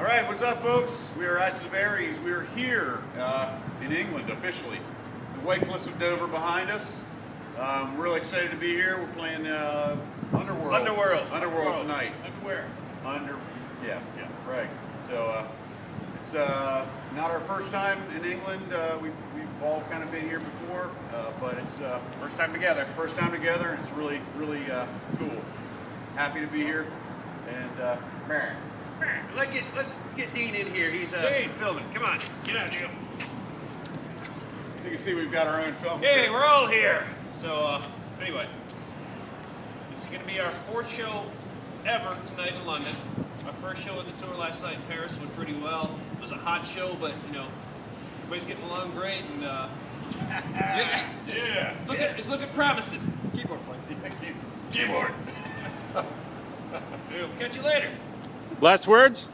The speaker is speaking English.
right, what's up, folks? We are Ashes of Ares. We are here uh, in England officially. The White Cliffs of Dover behind us. Um, we're really excited to be here. We're playing uh, Underworld. Underworld. Underworld tonight. Everywhere. Under, yeah, Yeah. right. So uh, it's uh, not our first time in England. Uh, we, we've all kind of been here before, uh, but it's uh, First time together. first time together. and It's really, really uh, cool. Happy to be here. And uh, meh. Let's get let's get Dean in here. He's uh, Hey. filming. Come on, get out here. you can see we've got our own film. Hey, we're all here. So, uh, anyway, this is going to be our fourth show ever tonight in London. Our first show of the tour last night in Paris went pretty well. It was a hot show, but you know, everybody's getting along great, and uh, yeah, Yeah. it's looking, it's looking promising. Keyboard player. Keyboard. We'll catch you later. Last words?